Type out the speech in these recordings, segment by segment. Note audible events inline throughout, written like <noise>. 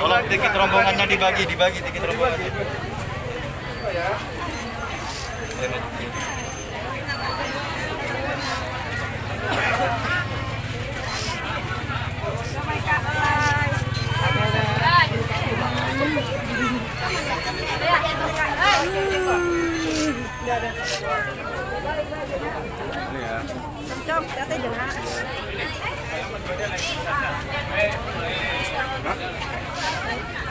Tolong tiket rombongannya dibagi, dibagi tiket rombongannya. Trong, cho tới đường ha. Hãy subscribe cho kênh Ghiền Mì Gõ Để không bỏ lỡ những video hấp dẫn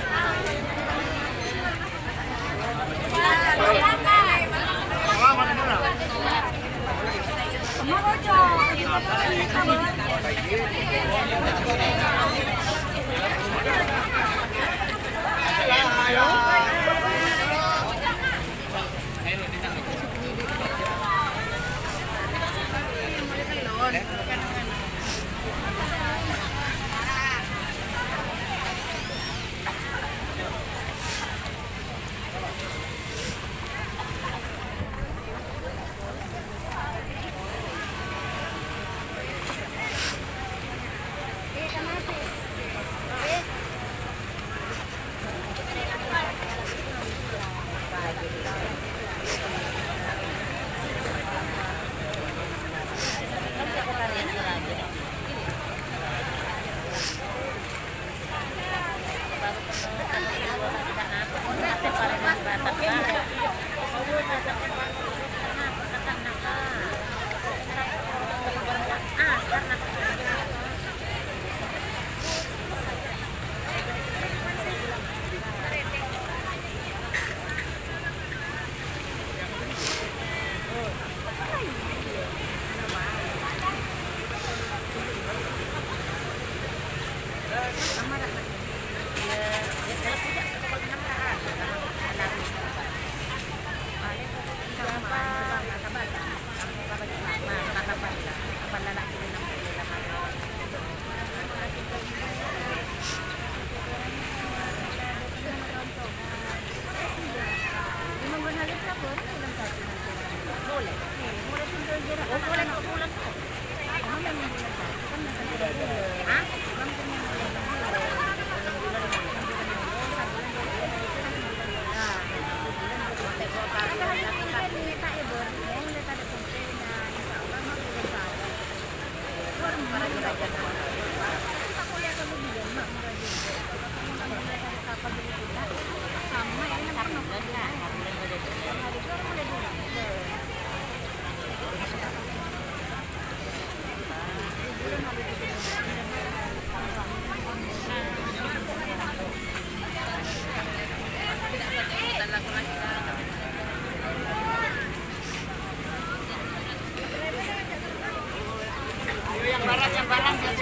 dati jangan. yang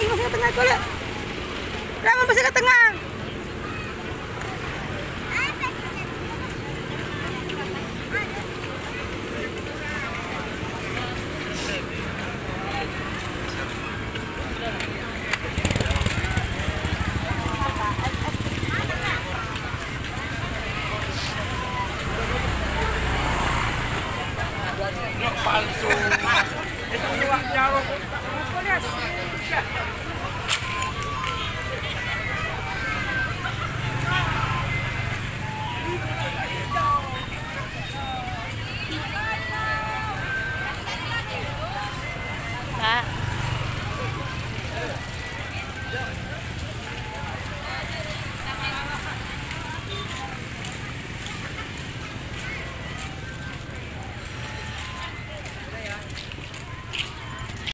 tak masih ke tengah lihat. Lihat masih ke tengah. palsu Yeah. <laughs>